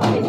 あれ?